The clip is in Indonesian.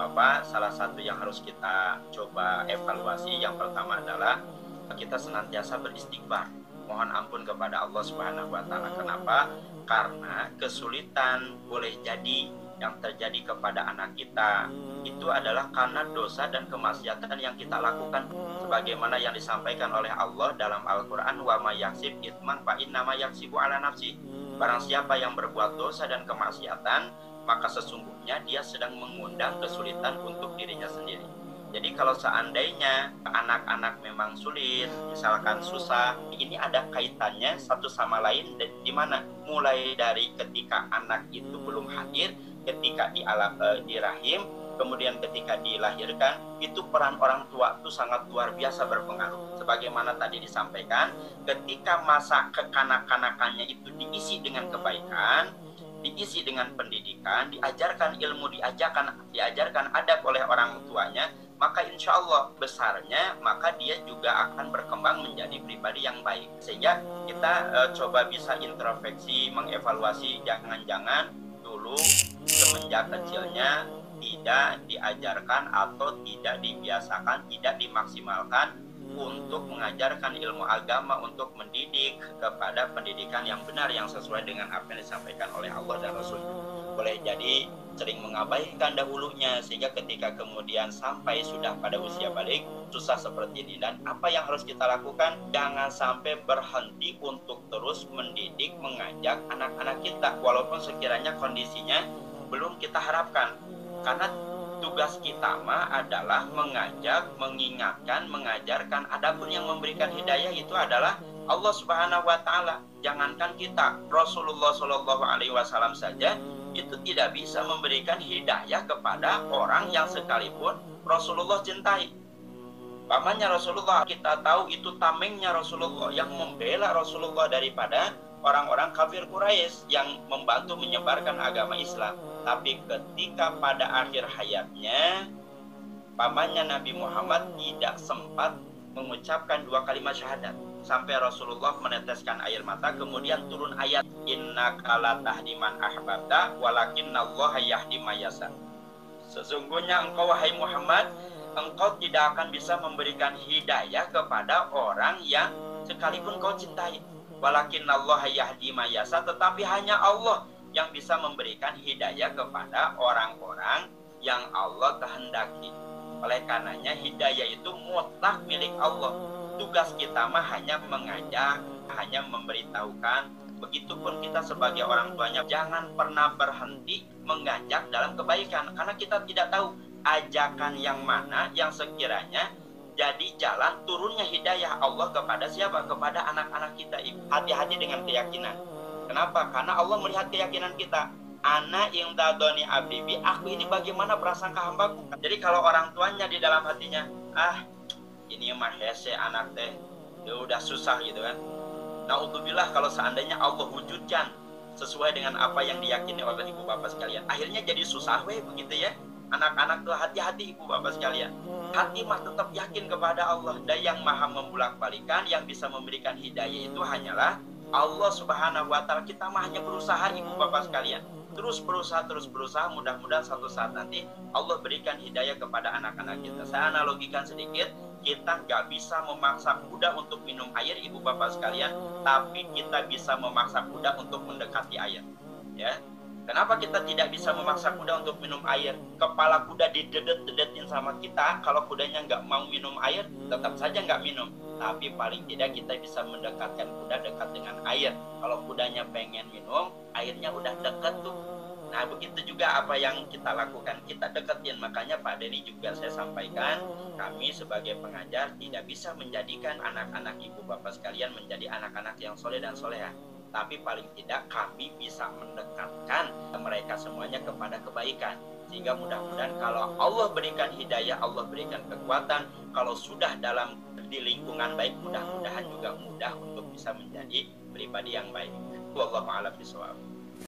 bapak salah satu yang harus kita coba evaluasi yang pertama adalah kita senantiasa beristighfar. Mohon ampun kepada Allah Subhanahu wa taala. Kenapa? Karena kesulitan boleh jadi yang terjadi kepada anak kita. Itu adalah karena dosa dan kemaksiatan yang kita lakukan. Sebagaimana yang disampaikan oleh Allah dalam Al-Qur'an wa may yaksib itman fa inna ma yaksibu ala nafsi. Barang siapa yang berbuat dosa dan kemaksiatan maka sesungguhnya dia sedang mengundang kesulitan untuk dirinya sendiri jadi kalau seandainya anak-anak memang sulit, misalkan susah, ini ada kaitannya satu sama lain di mana mulai dari ketika anak itu belum hadir, ketika di alam eh, di rahim, kemudian ketika dilahirkan, itu peran orang tua itu sangat luar biasa berpengaruh. Sebagaimana tadi disampaikan, ketika masa kekanak-kanakannya itu diisi dengan kebaikan, diisi dengan pendidikan, diajarkan ilmu, diajarkan diajarkan adab oleh orang tuanya, maka insya Allah besarnya maka dia juga akan berkembang menjadi pribadi yang baik. Sehingga kita uh, coba bisa introspeksi mengevaluasi jangan-jangan dulu semenjak kecilnya tidak diajarkan atau tidak dibiasakan tidak dimaksimalkan untuk mengajarkan ilmu agama untuk mendidik kepada pendidikan yang benar yang sesuai dengan apa yang disampaikan oleh Allah dan Rasulnya boleh jadi sering mengabaikan dahulunya sehingga ketika kemudian sampai sudah pada usia balik susah seperti ini. Dan apa yang harus kita lakukan? Jangan sampai berhenti untuk terus mendidik mengajak anak-anak kita walaupun sekiranya kondisinya belum kita harapkan. Karena tugas kita mah adalah mengajak, mengingatkan, mengajarkan. Adapun yang memberikan hidayah itu adalah Allah Subhanahu wa taala. Jangankan kita, Rasulullah Shallallahu alaihi wasallam saja itu tidak bisa memberikan hidayah kepada orang yang sekalipun Rasulullah cintai. Pamannya Rasulullah kita tahu itu tamengnya Rasulullah yang membela Rasulullah daripada orang-orang kafir Quraisy yang membantu menyebarkan agama Islam. Tapi ketika pada akhir hayatnya pamannya Nabi Muhammad tidak sempat mengucapkan dua kalimat syahadat. Sampai Rasulullah meneteskan air mata kemudian turun ayat inna kala tahdiman ahbabta walakinnallaha yahdi mayasa sesungguhnya engkau wahai Muhammad engkau tidak akan bisa memberikan hidayah kepada orang yang sekalipun kau cintai walakinnallaha yahdi mayasa tetapi hanya Allah yang bisa memberikan hidayah kepada orang-orang yang Allah kehendaki. Oleh karenanya hidayah itu mutlak milik Allah. Tugas kita mah hanya mengajak, hanya memberitahukan. Begitupun kita sebagai orang tuanya jangan pernah berhenti mengajak dalam kebaikan. Karena kita tidak tahu ajakan yang mana yang sekiranya jadi jalan turunnya hidayah Allah kepada siapa? Kepada anak-anak kita. Hati-hati dengan keyakinan. Kenapa? Karena Allah melihat keyakinan kita. Anak yang dadoni abibi, aku ini bagaimana prasangka hambaku. Jadi kalau orang tuanya di dalam hatinya, ah ini mah hese anak teh ya udah susah gitu kan nah Naudzubillah kalau seandainya Allah wujudkan sesuai dengan apa yang diyakini oleh ibu bapak sekalian akhirnya jadi susah weh begitu ya anak-anak tuh hati-hati ibu bapak sekalian. Hati mah tetap yakin kepada Allah. Dan yang maha membulak balikan yang bisa memberikan hidayah itu hanyalah Allah subhanahu wa ta'ala. Kita mah hanya berusaha ibu bapak sekalian. Terus berusaha terus berusaha. Mudah-mudahan satu saat nanti Allah berikan hidayah kepada anak-anak kita. Saya analogikan sedikit. Kita nggak bisa memaksa kuda untuk minum air ibu bapak sekalian. Tapi kita bisa memaksa kuda untuk mendekati air. Ya kenapa kita tidak bisa memaksa kuda untuk minum air? Kepala kuda didedet-dedetin sama kita kalau kudanya nggak mau minum air tetap saja nggak minum. Tapi paling tidak kita bisa mendekatkan kuda dekat dengan air. Kalau kudanya pengen minum airnya udah dekat tuh. Nah begitu juga apa yang kita lakukan kita deketin. Makanya Pak Denny juga saya sampaikan kami sebagai pengajar tidak bisa menjadikan anak-anak ibu bapak sekalian menjadi anak-anak yang soleh dan soleha tapi paling tidak kami bisa mendekatkan mereka semuanya kepada kebaikan sehingga mudah-mudahan kalau Allah berikan hidayah Allah berikan kekuatan kalau sudah dalam di lingkungan baik mudah-mudahan juga mudah untuk bisa menjadi pribadi yang baik. Wallahu a'lam bishawab.